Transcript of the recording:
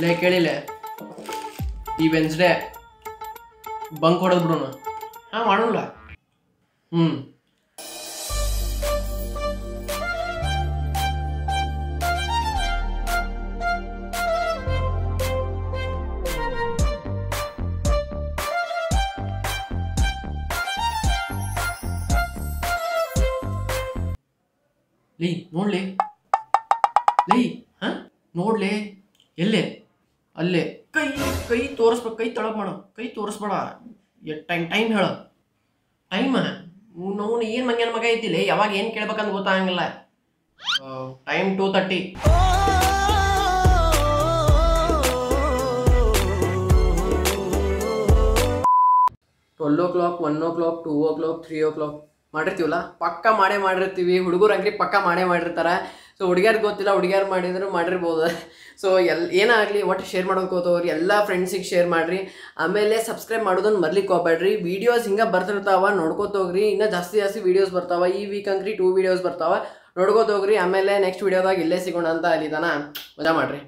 ಲೇ ಕೇಳಿಲ್ಲ ಈ ವೆನ್ಸ್ಡೇ ಬಂಕ್ ಹೊಡೆದ್ ಬಿಡೋಣ. ಹಾ ಮಾಡೋಣ ಹ್ಞೂ ಲೀ ನೋಡ್ಲಿ. ಲೇ, ಹ? ನೋಡ್ಲಿ, ಎಲ್ಲೇ? ಅಲ್ಲೇ. ಕೈ ಕೈ ತೋರಿಸ್ಬೇಕು ಕೈ ತಳಗ ಮಾಡು. ಕೈ ತೋರಿಸ್ಬೇಡ. ಟೈಮ್ ಟೈಮ್ ಹೇಳ. ಟೈಮ? ನಾವು ಏನು ಮಂಗ್ಯಾನ ಮಗ ಐತಿಲ್ಲ ಯಾವಾಗ ಏನು ಕೇಳ್ಬೇಕಂತ ಗೊತ್ತಾಗಂಗಿಲ್ಲ. Time two thirty. Twelve o'clock, one o'clock, two o'clock, three o'clock. ಮಾಡಿರ್ತೀವಲ್ಲ? ಪಕ್ಕ ಮಾಡೇ ಮಾಡಿರ್ತೀವಿ. ಹುಡುಗರು ಅಂಗ್ರಿ ಪಕ್ಕ ಮಾಡೇ ಮಾಡಿರ್ತಾರೆ. ಸೊ ಹುಡುಗಿಯರ್ಗೆ ಗೊತ್ತಿಲ್ಲ, ಹುಡುಗಿಯರು ಮಾಡಿದ್ರು ಮಾಡಿರ್ಬೋದು. ಸೊ ಎಲ್, ಏನಾಗಲಿ, ಒಟ್ಟು ಶೇರ್ ಮಾಡೋಕೆ ಎಲ್ಲ ಫ್ರೆಂಡ್ಸಿಗೆ ಶೇರ್ ಮಾಡಿರಿ. ಆಮೇಲೆ ಸಬ್ಸ್ಕ್ರೈಬ್ ಮಾಡೋದನ್ನ ಮರ್ಲಿಕ್ಕೆ ಹೋಗ್ಬೇಡ್ರಿ ವೀಡಿಯೋಸ್ ಹಿಂಗೆ ಬರ್ತಿರ್ತಾವ ನೋಡ್ಕೋತೋಗ್ರಿ ಇನ್ನೂ ಜಾಸ್ತಿ ಜಾಸ್ತಿ ವೀಡಿಯೋಸ್ ಬರ್ತಾವ. ಈ ವೀಕ್ ಅಂಕ್ರಿ ಟೂ ವೀಡಿಯೋಸ್ ಬರ್ತಾವ. ನೋಡ್ಕೋತ ಹೋಗ್ರಿ. ಆಮೇಲೆ ನೆಕ್ಸ್ಟ್ ವೀಡಿಯೋದಾಗ ಇಲ್ಲೇ ಸಿಗೋಣ ಅಂತ ಅಲ್ಲಿ ತನ. ಮಜಾ ಮಾಡ್ರಿ.